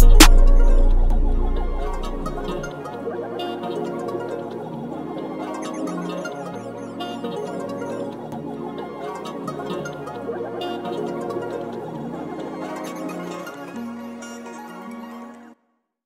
Thank you.